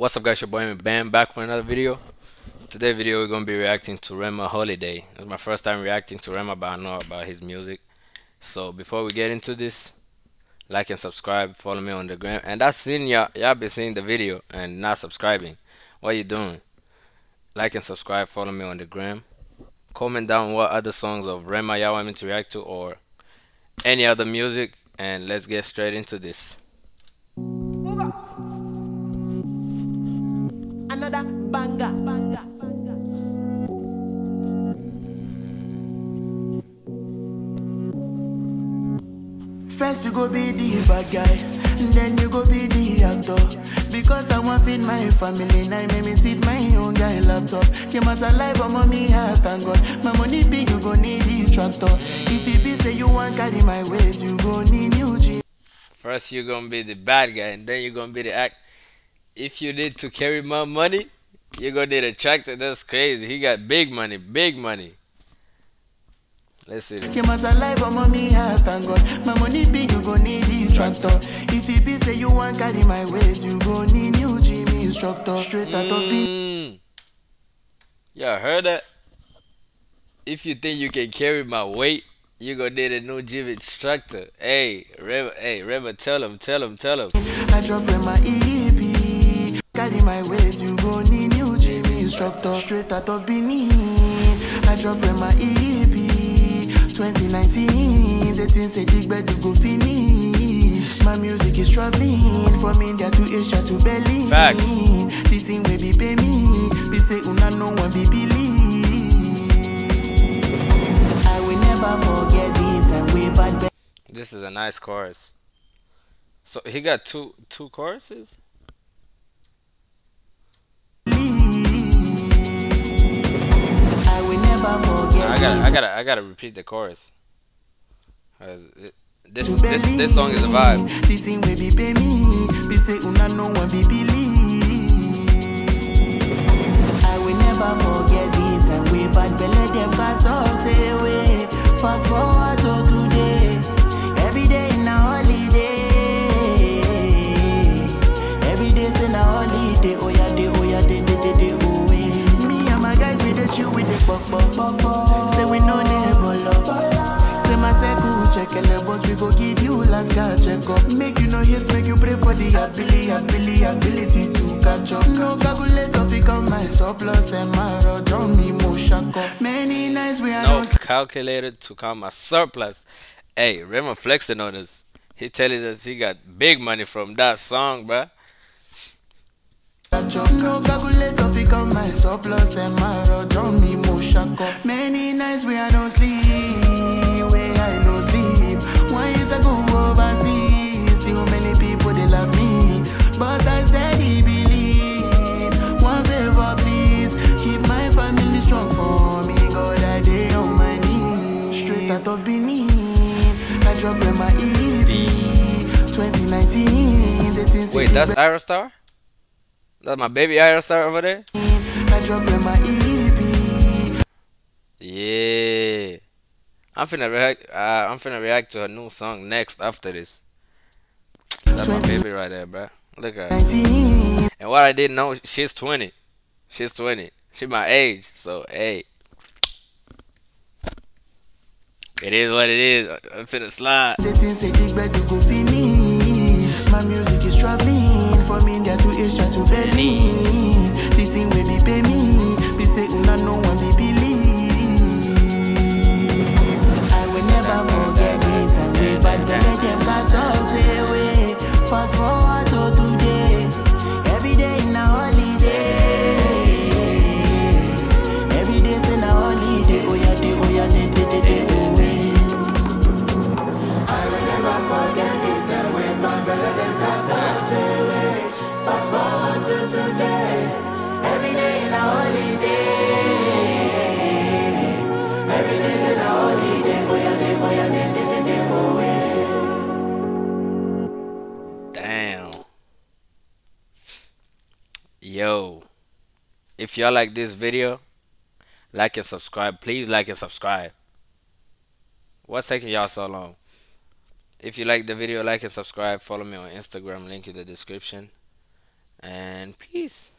What's up guys, your boy Bam back for another video. Today video we're gonna be reacting to Rema Holiday. It's my first time reacting to Rema but I know about his music. So before we get into this, like and subscribe, follow me on the gram. And that's seen y'all y'all been seeing the video and not subscribing. What you doing? Like and subscribe, follow me on the gram. Comment down what other songs of Rema y'all want me to react to or any other music and let's get straight into this. First you go be the bad guy, then you go be the actor. Because I want feed my family, now make me sit my own guy laptop. You must alive, I'm on me heart, thank God. My money big, you go need this tractor. If it be say you want carry my ways, you go need new G. First you're gonna be the bad guy and then you're gonna be the act if you need to carry my money, you're gonna need a tractor. That's crazy. He got big money, big money. Let's see. You must alive on money, heart thank God. My money big, you go need this tractor. If it be say you want carry my ways, you go need new Jimmy instructor. Straight out of Mm. Y'all heard that? If you think you can carry my weight, you gonna need a new gym instructor. Hey, Rema, hey, Rema, tell him, tell him, tell him. I drop in my EP. Carry my ways, you go need new Jimmy instructor. Straight out of Benin. I drop in my EP. 2019, the things say dig go finish. My music is traveling from India to Asia to Berlin. Facts. The thing will be pay me. Be say oh, una no one be believe. I will never forget this and we bad. This is a nice chorus. So he got two two choruses. Gotta, I gotta, I gotta repeat the chorus. it- This, this, this song is a vibe. The thing we be pay me, be say oh, una no one be believe. I will never forget this and we bad belly them cast but we go give you last check up. Make you no hate, make you pray for the ability, ability, ability to catch up. No calculator become my surplus and my road don't be more up. Many nights we are No calculator to count my surplus. Hey, Rema flexing on us. He telling us he got big money from that song, bruh. No calculator become my surplus and my road don't be more up. Many nights we sleep, we I Wait, that's Ayra Starr? That's my baby Ayra Starr over there? Yeah. I'm finna react. Uh, I'm finna react to a new song next after this. That's my baby right there, bro. Look at her. And what I didn't know, she's 20. She's 20. She my age, so hey. It is what it is. I'm finna slide. Yo. If y'all like this video, like and subscribe. Please like and subscribe. What's taking y'all so long? If you like the video, like and subscribe. Follow me on Instagram, link in the description. and peace.